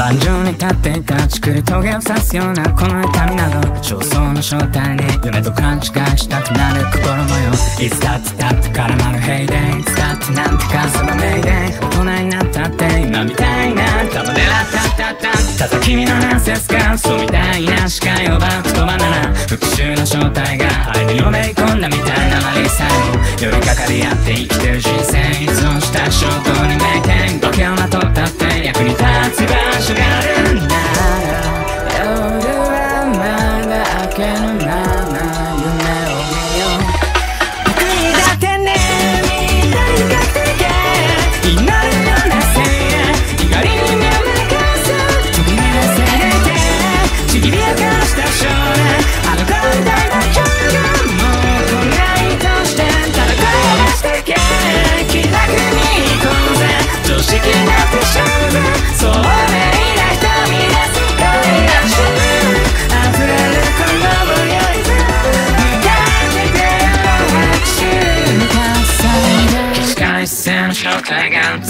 感情に立っていたちくり棘を刺すようなこの痛みなど焦燥の正体に夢と勘違いしたくなる心模様いつだってだって絡まる平でいつだってなんてかその命で大人になったって今みたいな玉でラッタッタッタただ君のナンセンスが嘘みたいな視界をば言葉なら復讐の正体が愛にのめり込んだみたいなマリさえも寄りかかり合って生きてる人生依存した衝動ま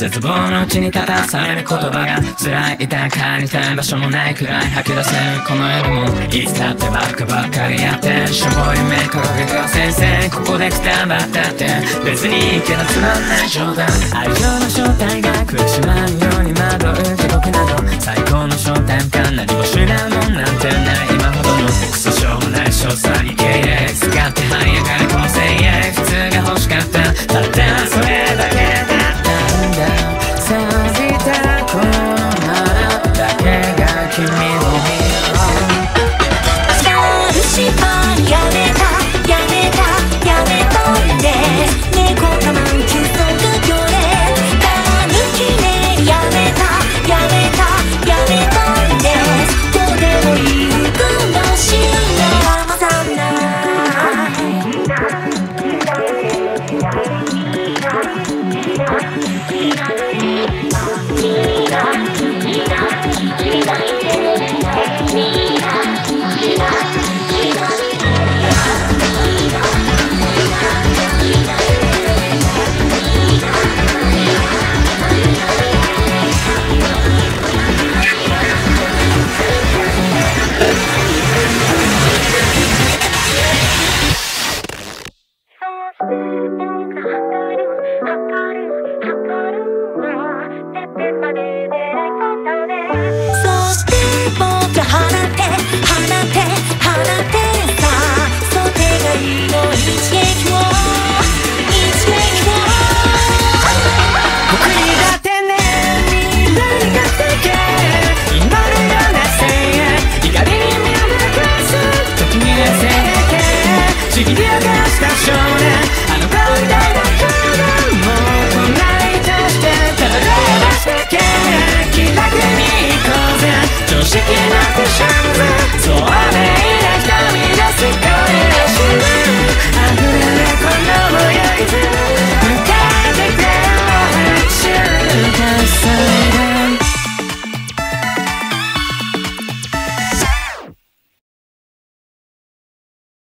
絶望のうちに立たされる言葉が辛い痛い帰りたい場所もないくらい吐き出せるこの夜もいつだってばっかばっかりやってしょぼい目掲げた先生ここでくたばったって別にいいけどつまんない冗談愛情の正体が苦しまるそ